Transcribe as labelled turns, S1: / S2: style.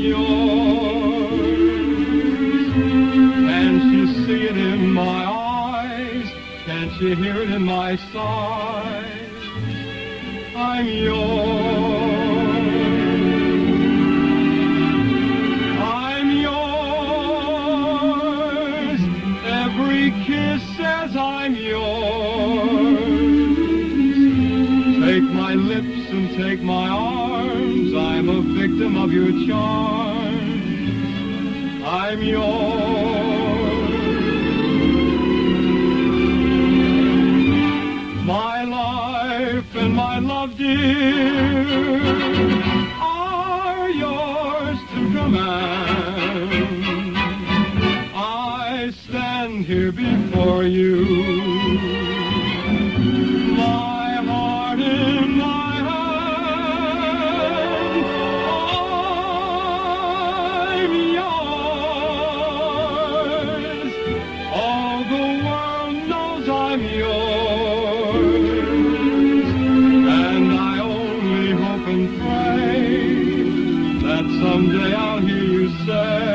S1: yours. Can she see it in my eyes? Can she hear it in my sighs? I'm yours. I'm yours. Every kiss says I'm yours. And take my arms. I'm a victim of your charms. I'm yours. My life and my love, dear, are yours to command. I stand here before you. Someday I'll hear you say.